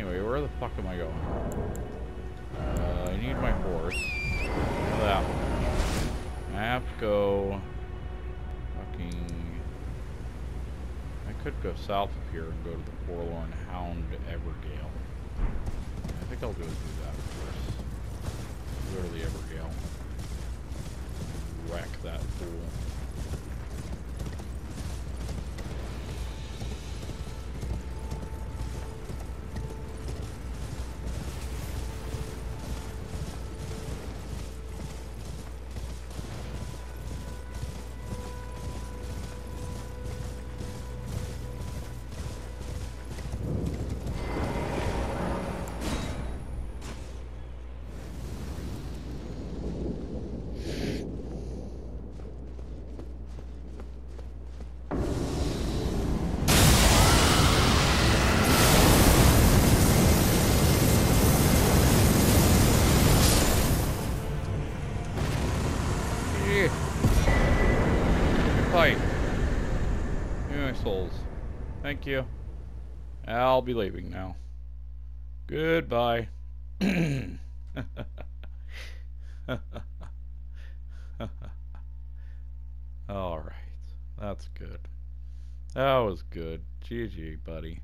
Anyway, where the fuck am I going? Uh, I need my horse. that one. I have to go... Fucking... I could go south of here and go to the Forlorn Hound Evergaol. I think I'll do, do that first. Go to the Evergaol. Whack that fool. Thank you. I'll be leaving now. Goodbye. Alright. That's good. That was good. GG, buddy.